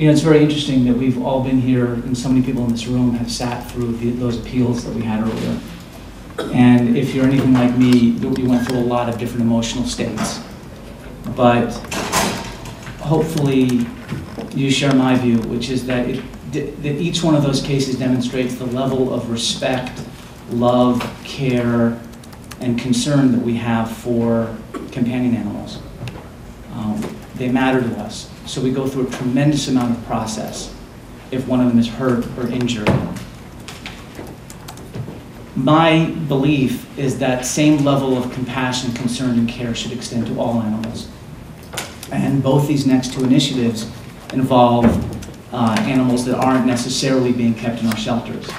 You know, it's very interesting that we've all been here, and so many people in this room have sat through the- those appeals that we had earlier. And if you're anything like me, we went through a lot of different emotional states. But hopefully, you share my view, which is that it, that each one of those cases demonstrates the level of respect, love, care, and concern that we have for companion animals. Um, They matter to us, so we go through a tremendous amount of process if one of them is hurt or injured. My belief is that same level of compassion, concern, and care should extend to all animals. And both these next two initiatives involve uh, animals that aren't necessarily being kept in our shelters.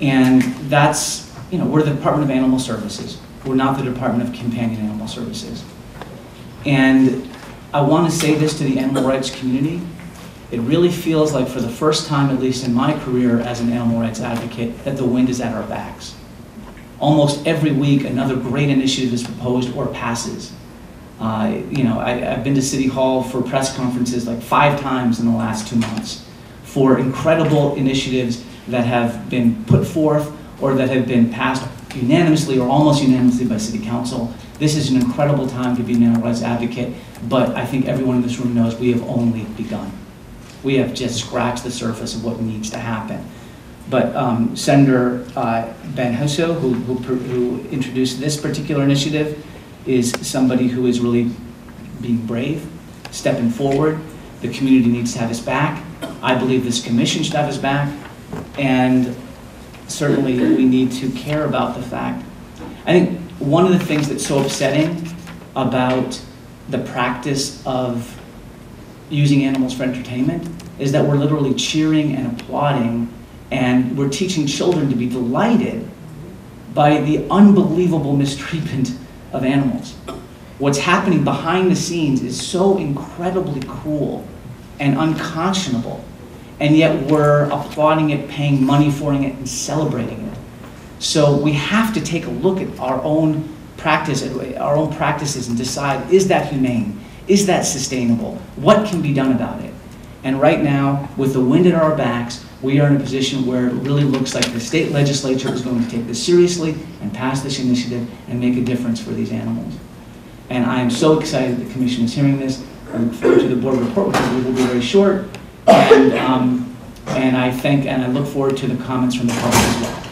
And that's, you know, we're the Department of Animal Services. We're not the Department of Companion Animal Services. And I want to say this to the animal rights community. It really feels like for the first time, at least in my career as an animal rights advocate, that the wind is at our backs. Almost every week, another great initiative is proposed or passes. Uh, you know, I, I've been to City Hall for press conferences like five times in the last two months for incredible initiatives that have been put forth or that have been passed unanimously or almost unanimously by City Council. This is an incredible time to be an animal rights advocate, but I think everyone in this room knows we have only begun. We have just scratched the surface of what needs to happen. But um, Senator uh, Ben Hueso, who, who, who introduced this particular initiative, is somebody who is really being brave, stepping forward. The community needs to have his back. I believe this commission should have his back. And certainly, we need to care about the fact. I think one of the things that's so upsetting about the practice of using animals for entertainment is that we're literally cheering and applauding and we're teaching children to be delighted by the unbelievable mistreatment of animals. What's happening behind the scenes is so incredibly cruel and unconscionable, and yet we're applauding it, paying money for it, and celebrating it. So we have to take a look at our own practice, our own practices, and decide: is that humane? Is that sustainable? What can be done about it? And right now, with the wind at our backs, we are in a position where it really looks like the state legislature is going to take this seriously and pass this initiative and make a difference for these animals. And I am so excited that the commission is hearing this. I look forward to the board report, which will be very short. And, um, and I thank and I look forward to the comments from the public as well.